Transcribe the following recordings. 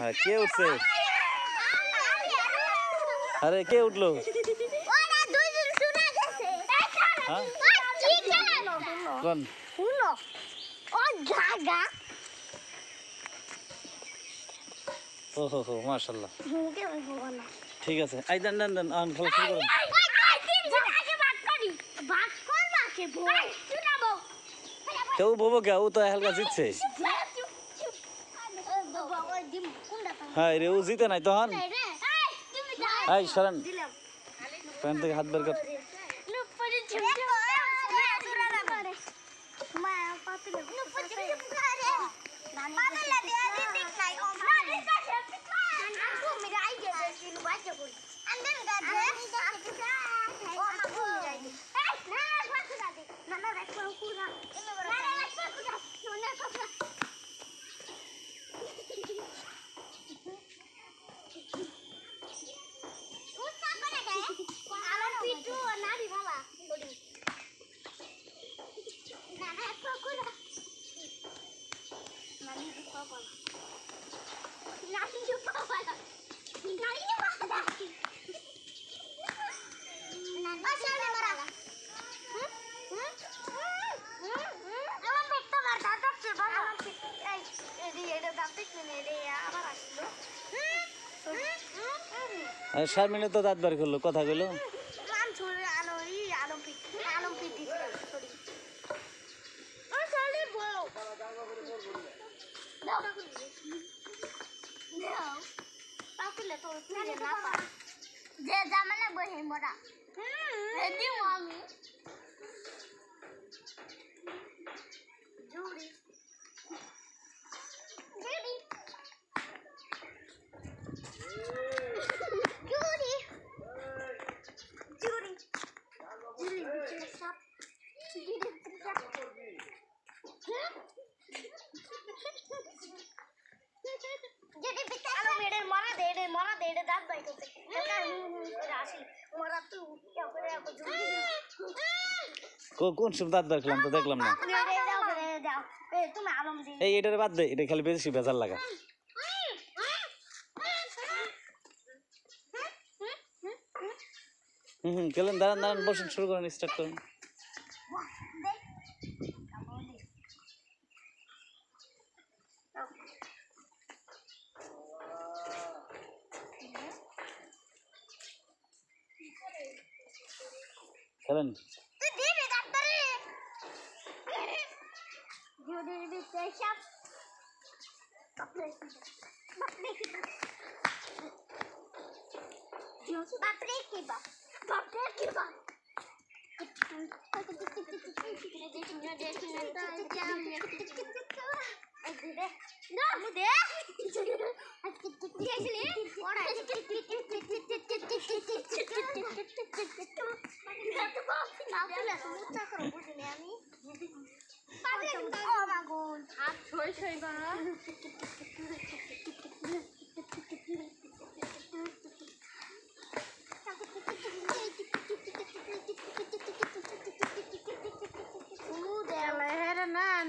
হ্যাঁ কে উঠছে? আরে কে উঠল? হ্যাঁ? কোন? হো হো মাশাল্লাহ ঠিক আছে। আই দেন দেন দেন আন খেলা শুরু করুন। কেউ বলব কে? ও তো হালকা জিতছে। হ্যাঁ রে ও জিতে নাই তখন। এই সরেন। প্যান্ট থেকে হাত বের কর। শারমিনে তো দাঁত বার করল কথা কইলো। যে জামানা বহে মোরা আমি জুড়ি জুড়ি জুড়ি জুড়ি জুড়ি বিচে সব জুড়ি বিচে সব জুড়ি বিচে আলো মেরে মরা দে রে মরা দে রে দাঁত বাই করতে এটা করে আসি মরা তুই উঠে করে আপনি জুড়ি কো- কোন দাঁত বার করলাম তো দেখলাম না। এই এটার বাদ দে এটা খালি বেশি বেজার লাগা। হুম হুম কেলেন দাঁড়ান দাঁড়ান বসুন শুরু করেন স্টার্ট করুন। খেলেন জুড়ি বিচে সব বাপরে কি বাপ বাপরে কি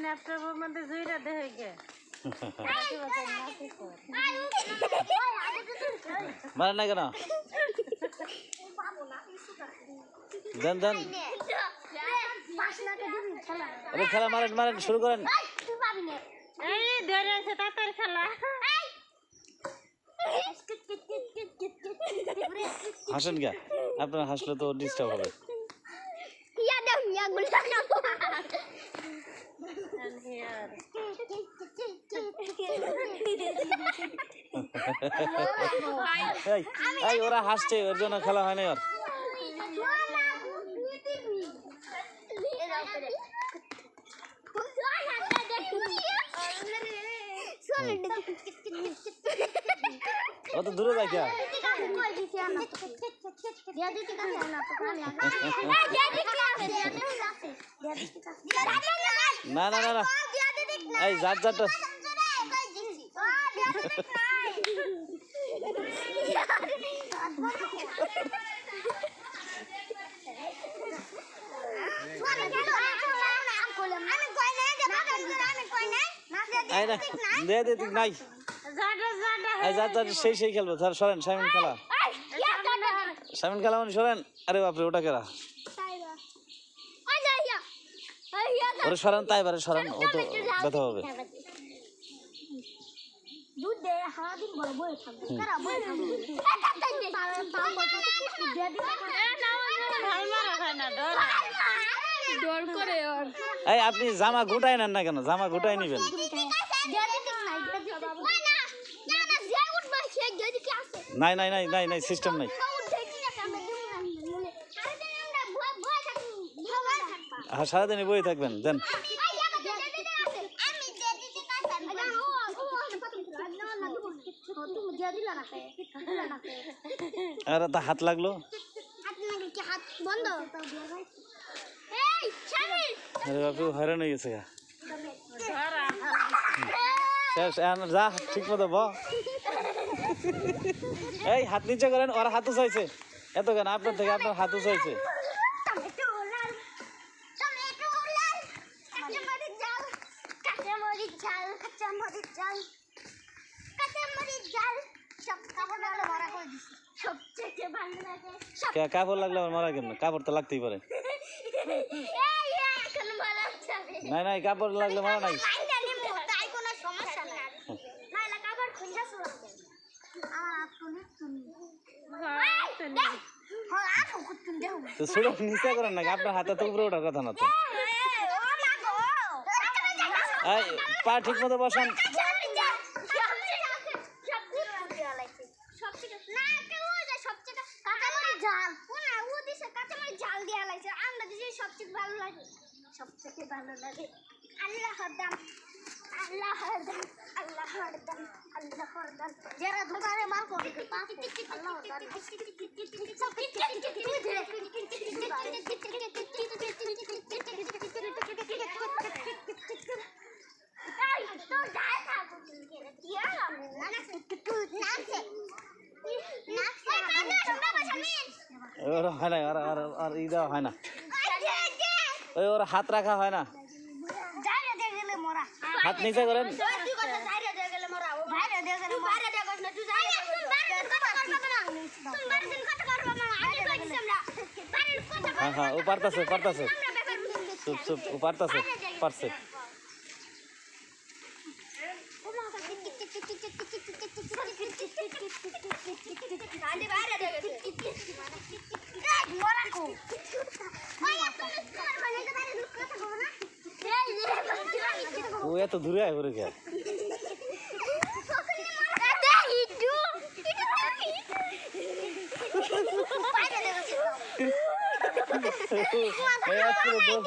ল্যাপটপের মধ্যে জুইরা দেখে গে না কেন খেলা মারেন মারেন শুরু করেন ধরে আছে তাড়াতাড়ি খেলা। হাসেন কে? আপনার হাসলে তো ডিস্টার্ব হবে। ইয়া ইয়া ওরা হাসছে ওর জন্য খেলা হয় না আর। অত দূরে যাই কে না না না না এই যার যারটা এই না দে দে তুই নাই এই যা সেই সেই খেলব স্যার সরেন সামিন খেলা ইয়া সামিন খেলা মানে সরেন আরে বাপরে ওটা ইয়া ইয়া ওরে সরেন তাই বারে সরেন ও তো ব্যথা হবে না এই আপনি জামা গুটাই নেন না কেন? জামা গুটাই নিবেন। নাই নাই নাই নাই নাই সিস্টেম নাই। হ্যাঁ সারাদিনই বই থাকবেন দেন। আর তা হাত লাগল? হাত বন্ধ? আরে বাপরে হয়রান হয়ে গেছে শেষ যা ঠিক মতো ব। এই হাত নিচে করেন ওর হাত উঁচাইছে। এত কেন? আপনার থেকে আপনার হাত সব কাপড় লাগলে আমার মারা কেন কাপড় তো লাগতেই পারে। যাবে নাই নাই কাপড় লাগলে মারা নাই। মাইন্ডা নিমু তাই কোনো সমস্যা নাই। নাইলে কাপড় খুঁজা শুরু আমার আপনি তুমি হ্যাঁ তো ছোট নিচে করেন নাকি? আপনার হাতে তো উপরে ওঠার কথা না তো। পা ঠিক মতো বসান। সবথেকে ভালো লাগে। আল্লাহ দাম আল্লাহ দাম আল্লাহ দাম আল্লাহ দাম যারা দোকানে মাল করে আল্লাহ ওর হয় না আর আর আর ই দেওয়া হয় না ওই ওর হাত রাখা হয় না। হাত নিচে করেন। হ্যাঁ হ্যাঁ ও পারতাছে পারতাছে। চুপ চুপ ও পারতাছে পারছে। ও এত দূরে আয় পড়ে কে এক কিলো দৌড়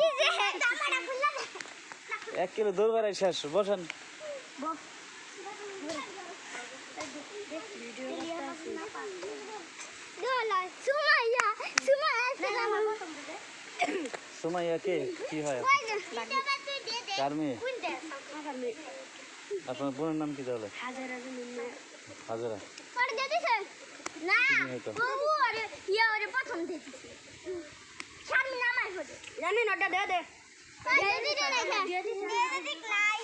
এক কিলো দৌড় বেড়াই শেষ, বসেন। সুমাইয়া কে কি হয়? কার মেয়ে আপনার বোনের নাম কি তাহলে? হাজারা। না কি হয়তো? বাবু আরে ইয়া আরে প্রথম দেখেছি সামনে নামাই হতে জানি না দে দে দে দে দে দে দে দিক নাই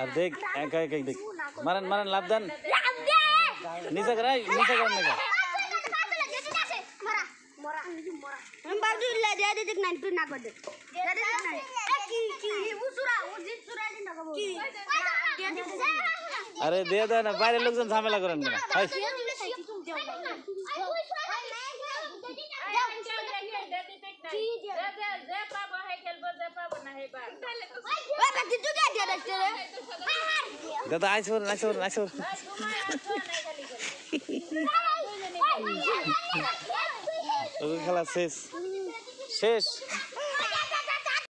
আর দেখ, একা একা দেখ। মারেন মারেন, লাভ দেন। লাভ দে নিচে করে নিচে করেন দিক তুই না কর আরে দিয়ে দেয় না বাইরের লোকজন ঝামেলা করেন না দাদা আইসে পড়েন আইসে পড়েন আইসে পড়েন ওই খেলা শেষ শেষ